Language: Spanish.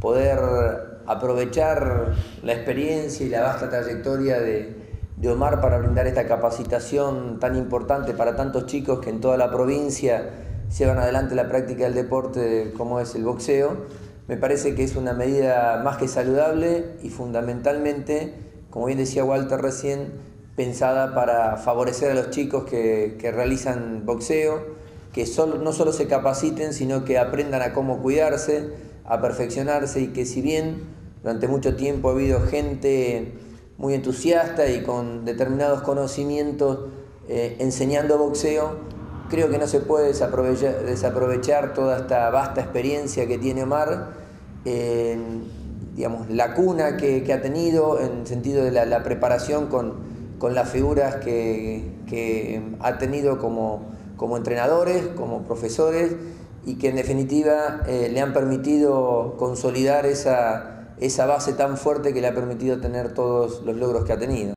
poder aprovechar la experiencia y la vasta trayectoria de, de Omar para brindar esta capacitación tan importante para tantos chicos que en toda la provincia llevan adelante la práctica del deporte como es el boxeo, me parece que es una medida más que saludable y fundamentalmente, como bien decía Walter recién, pensada para favorecer a los chicos que, que realizan boxeo, que no solo se capaciten, sino que aprendan a cómo cuidarse, a perfeccionarse y que si bien durante mucho tiempo ha habido gente muy entusiasta y con determinados conocimientos eh, enseñando boxeo, creo que no se puede desaprovechar, toda esta vasta experiencia que tiene Omar, eh, digamos, la cuna que, ha tenido en sentido de la, la preparación con, con, las figuras que, que ha tenido como, como, entrenadores, como profesores y que en definitiva eh, le han permitido consolidar esa, esa base tan fuerte que le ha permitido tener todos los logros que ha tenido.